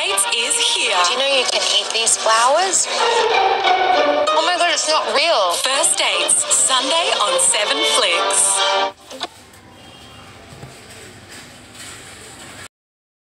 Dates is here. Do you know you can eat these flowers? Oh my god, it's not real. First Dates, Sunday on 7flix.